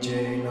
Jane.